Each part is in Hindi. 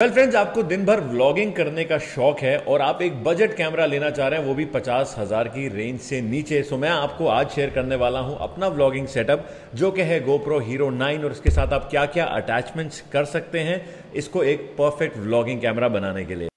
वेल फ्रेंड्स आपको दिन भर व्लॉगिंग करने का शौक है और आप एक बजट कैमरा लेना चाह रहे हैं, वो भी पचास हज़ार की रेंज से नीचे। सो मैं आपको आज शेयर करने वाला हूँ अपना व्लॉगिंग सेटअप जो कि है गोप्रो हीरो 9 और इसके साथ आप क्या क्या अटैचमेंट्स कर सकते हैं, इसको एक परफेक्ट व्लॉगिंग कैमरा बनाने के लिए।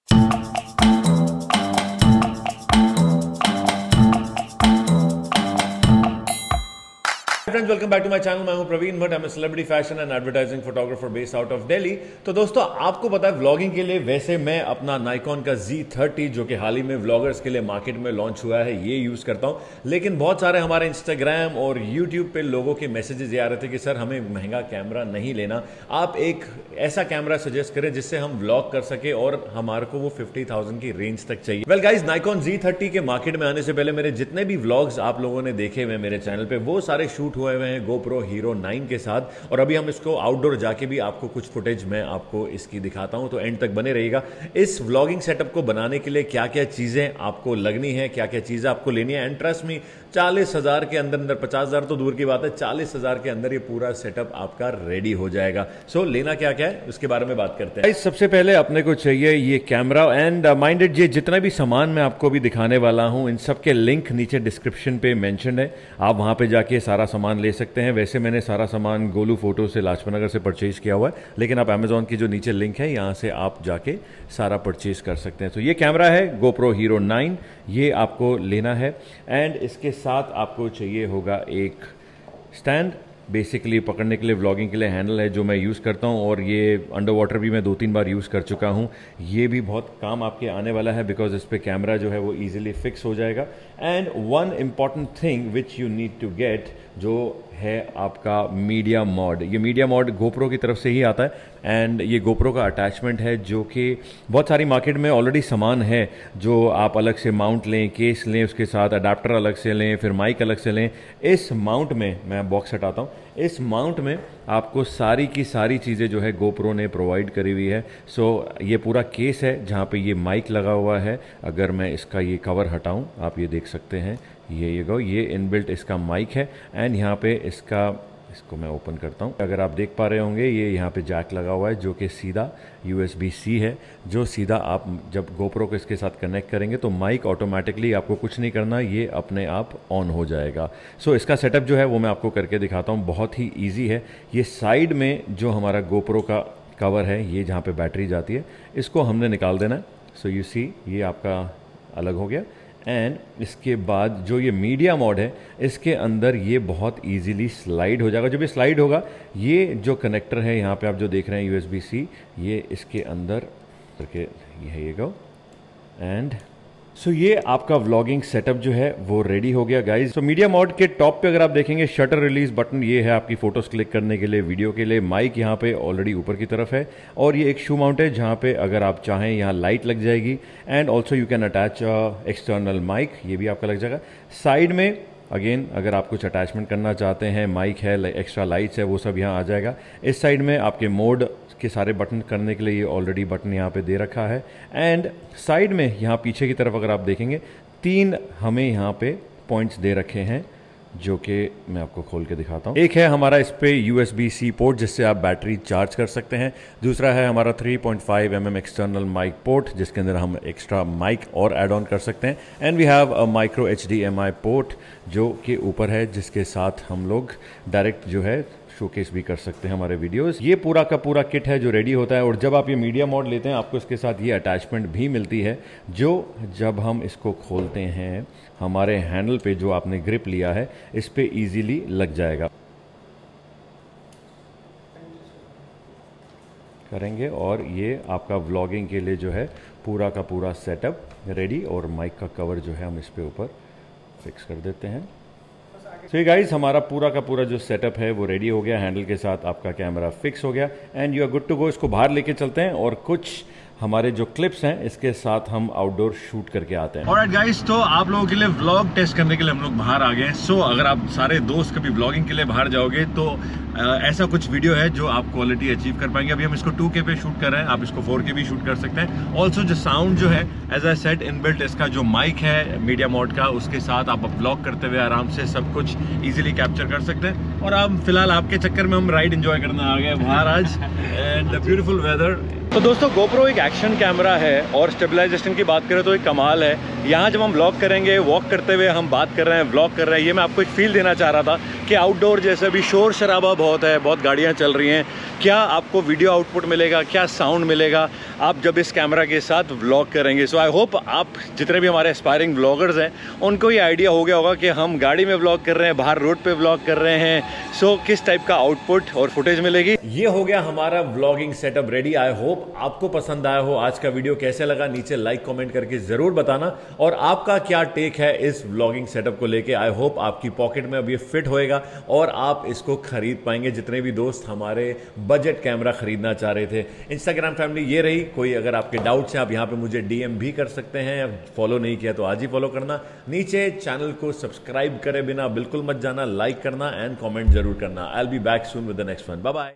Friends welcome back to my channel मैं हूँ Praveen Bhatt I am celebrity fashion and advertising photographer based out of Delhi तो दोस्तों, आपको पता है व्लॉगिंग के लिए वैसे मैं अपना नाइकॉन का Z30 जो कि हाल ही में व्लॉगर्स के लिए मार्केट में लॉन्च हुआ है, ये यूज़ करता हूँ. लेकिन बहुत सारे हमारे इंस्टाग्राम और यूट्यूब पे लोगों के मैसेजेस ये आ रहे थे कि, सर, हमें महँगा कैमरा नहीं लेना। आप एक ऐसा कैमरा सजेस्ट करें जिससे हम व्लॉग कर सके और हमारे को वो फिफ्टी की रेंज तक चाहिए। वेल गाइज़ नाइकॉन जी के मार्केट में आने से पहले मेरे जितने भी व्लॉग्स आप लोगों ने देखे हुए मेरे चैनल पर वो सारे शूट हुए हैं गोप्रो हीरो नाइन के साथ। और अभी हम इसको आउटडोर जाके भी आपको कुछ फुटेज मैं आपको इसकी दिखाता हूँ तो एंड तक बने रहिएगा। इस व्लॉगिंग सेटअप को बनाने के लिए क्या क्या चीज़ें आपको लगनी है क्या क्या चीज़ें आपको लेनी है? एंड ट्रस्ट में चालीस हज़ार के अंदर अंदर पचास हज़ार तो दूर की बात है चालीस हज़ार के अंदर ये पूरा सेटअप आपका रेडी हो जाएगा। सो so, लेना क्या क्या है उसके बारे में बात करते हैं। सबसे पहले अपने को चाहिए ये कैमरा एंड माइंडेड ये जितना भी सामान मैं आपको भी दिखाने वाला हूँ इन सब के लिंक नीचे डिस्क्रिप्शन पे मैंशन है। आप वहाँ पे जाके सारा सामान ले सकते हैं। वैसे मैंने सारा सामान गोलू फ़ोटो से लाजपत नगर से परचेज किया हुआ है लेकिन आप अमेजोन की जो नीचे लिंक है यहाँ से आप जाके सारा परचेज कर सकते हैं। तो ये कैमरा है गोप्रो हीरो नाइन ये आपको लेना है। एंड इसके साथ आपको चाहिए होगा एक स्टैंड बेसिकली पकड़ने के लिए व्लॉगिंग के लिए हैंडल है जो मैं यूज़ करता हूँ और ये अंडर वाटर भी मैं दो तीन बार यूज़ कर चुका हूँ। ये भी बहुत काम आपके आने वाला है बिकॉज़ इस पर कैमरा जो है वो ईजिली फिक्स हो जाएगा। And one important thing which you need to get जो है आपका मीडिया मॉड ये मीडिया मॉड गोप्रो की तरफ़ से ही आता है एंड ये गोप्रो का अटैचमेंट है जो कि बहुत सारी मार्केट में ऑलरेडी सामान है जो आप अलग से माउंट लें केस लें, उसके साथ अडाप्टर अलग से लें, फिर माइक अलग से लें। इस माउंट में, मैं बॉक्स हटाता हूँ। इस माउंट में आपको सारी की सारी चीज़ें जो है गोप्रो ने प्रोवाइड करी हुई है। सो ये पूरा केस है जहाँ पे ये माइक लगा हुआ है। अगर मैं इसका ये कवर हटाऊँ, आप ये देख सकते हैं। ये ये गो ये इनबिल्ट इसका माइक है। एंड यहाँ पे इसका इसको मैं ओपन करता हूँ। अगर आप देख पा रहे होंगे ये यहाँ पे जैक लगा हुआ है जो कि सीधा यू एस बी सी है। जो सीधा आप जब गोप्रो को इसके साथ कनेक्ट करेंगे तो माइक ऑटोमेटिकली आपको कुछ नहीं करना ये अपने आप ऑन हो जाएगा। सो so, इसका सेटअप जो है वो मैं आपको करके दिखाता हूँ। बहुत ही ईजी है। ये साइड में जो हमारा गोप्रो का कवर है ये जहाँ पर बैटरी जाती है इसको हमने निकाल देना है। सो यू सी ये आपका अलग हो गया। एंड इसके बाद जो ये मीडिया मोड है, इसके अंदर ये बहुत इजीली स्लाइड हो जाएगा। जब ये स्लाइड होगा, ये जो कनेक्टर है यहाँ पे आप जो देख रहे हैं यूएसबी सी ये इसके अंदर करके ये गो एंड सो so, ये आपका व्लॉगिंग सेटअप जो है वो रेडी हो गया गाइज़ तो मीडिया मॉड के टॉप पे अगर आप देखेंगे शटर रिलीज़ बटन ये है आपकी फ़ोटोज़ क्लिक करने के लिए वीडियो के लिए. माइक यहाँ पे ऑलरेडी ऊपर की तरफ़ है. और ये एक शू माउंट है जहाँ पे अगर आप चाहें यहाँ लाइट लग जाएगी. And also you can attach external mic ये भी आपका लग जाएगा. साइड में अगेन अगर आप कुछ अटैचमेंट करना चाहते हैं माइक है एक्स्ट्रा लाइट्स है, वो सब यहाँ आ जाएगा। इस साइड में आपके मोड के सारे बटन करने के लिए ये ऑलरेडी बटन यहाँ पे दे रखा है। एंड साइड में यहाँ पीछे की तरफ़ अगर आप देखेंगे, तीन हमें यहाँ पे पॉइंट्स दे रखे हैं। जो कि मैं आपको खोल के दिखाता हूँ। एक है हमारा इस पर U S B C port जिससे आप बैटरी चार्ज कर सकते हैं। दूसरा है हमारा 3.5 point mm external mic port जिसके अंदर हम एक्स्ट्रा माइक और एड ऑन कर सकते हैं। And we have a micro H D M I port जो कि ऊपर है, जिसके साथ हम लोग डायरेक्ट जो है शोकेस भी कर सकते हैं हमारे वीडियोस ये पूरा का पूरा किट है जो रेडी होता है और जब आप ये मीडिया मोड लेते हैं, आपको इसके साथ ये अटैचमेंट भी मिलती है, जो जब हम इसको खोलते हैं, हमारे हैंडल पे जो आपने ग्रिप लिया है, इस पर इजीली लग जाएगा। करेंगे और ये आपका व्लॉगिंग के लिए जो है, पूरा का पूरा सेटअप रेडी और माइक का कवर जो है हम इस पे ऊपर फिक्स कर देते हैं। सो ये गाइज़ हमारा पूरा का पूरा जो सेटअप है, वो रेडी हो गया हैंडल के साथ आपका कैमरा फिक्स हो गया and you are good to go इसको बाहर लेके चलते हैं, और कुछ हमारे जो क्लिप्स हैं, इसके साथ हम आउटडोर शूट करके आते हैं। और गाइस तो आप लोगों के लिए व्लॉग टेस्ट करने के लिए हम लोग बाहर आ गए हैं। सो अगर आप सारे दोस्त कभी ब्लॉगिंग के लिए बाहर जाओगे तो ऐसा कुछ वीडियो है जो आप क्वालिटी अचीव कर पाएँगे। अभी हम इसको 2K पे शूट कर रहे हैं, आप इसको 4K भी शूट कर सकते हैं। ऑल्सो जो साउंड जो है एज आई सेट इनबिल्ट इसका जो माइक है मीडिया मोड का, उसके साथ आप ब्लॉग करते हुए आराम से सब कुछ ईजिली कैप्चर कर सकते हैं। और आप, फ़िलहाल आपके चक्कर में हम राइड इंजॉय करना आ गए बाहर आज एंड ब्यूटिफुल वेदर तो दोस्तों गोप्रो एक एक्शन कैमरा है, और स्टेबलाइजेशन की बात करें तो एक कमाल है। यहाँ जब हम ब्लॉग करेंगे वॉक करते हुए हम बात कर रहे हैं ब्लॉग कर रहे हैं, ये मैं आपको एक फील देना चाह रहा था कि आउटडोर जैसे अभी शोर शराबा बहुत है, बहुत गाड़ियाँ चल रही हैं। क्या आपको वीडियो आउटपुट मिलेगा? क्या साउंड मिलेगा? आप जब इस कैमरा के साथ ब्लॉग करेंगे सो आई होप आप जितने भी हमारे एस्पायरिंग ब्लॉगर्स हैं उनको ये आइडिया हो गया होगा कि हम गाड़ी में ब्लॉग कर रहे हैं बाहर रोड पे ब्लॉग कर रहे हैं। सो so, किस टाइप का आउटपुट और फुटेज मिलेगी? ये हो गया हमारा vlogging setup ready I hope आपको पसंद आया हो आज का वीडियो कैसे लगा। नीचे लाइक कॉमेंट करके ज़रूर बताना। और आपका क्या टेक है इस ब्लॉगिंग सेटअप को लेके? आई होप आपकी पॉकेट में अब ये फिट होएगा और आप इसको खरीद पाएँगे। जितने भी दोस्त हमारे बजट कैमरा खरीदना चाह रहे थे इंस्टाग्राम फैमिली ये रही कोई अगर आपके डाउट्स हैं आप यहाँ पे मुझे डीएम भी कर सकते हैं फॉलो नहीं किया तो आज ही फॉलो करना। नीचे चैनल को सब्सक्राइब करे बिना बिल्कुल मत जाना लाइक करना एंड कॉमेंट ज़रूर करना। I'll be back soon with the next one bye